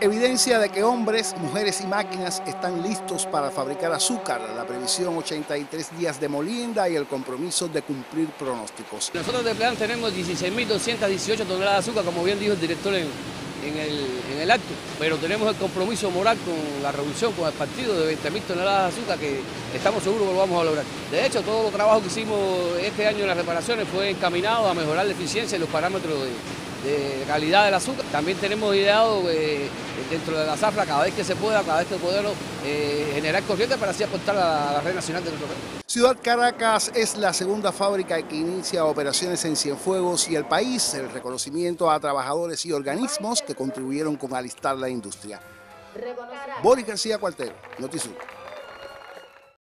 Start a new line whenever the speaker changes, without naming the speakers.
Evidencia de que hombres, mujeres y máquinas están listos para fabricar azúcar, la previsión 83 días de molienda y el compromiso de cumplir pronósticos.
Nosotros de plan tenemos 16.218 toneladas de azúcar, como bien dijo el director en, el, acto, pero tenemos el compromiso moral con la revolución, con el partido de 20.000 toneladas de azúcar que estamos seguros que lo vamos a lograr. De hecho, todo el trabajo que hicimos este año en las reparaciones fue encaminado a mejorar la eficiencia y los parámetros de, calidad del azúcar. También tenemos ideado eh, dentro de la zafra, cada vez que se pueda, cada vez que podamos, eh, generar corriente para así aportar a la red nacional de nuestro país.
Ciudad Caracas es la segunda fábrica que inicia operaciones en Cienfuegos y el país, el reconocimiento a trabajadores y organismos que contribuyeron con alistar la industria. Boris García Cuartero, Noticias.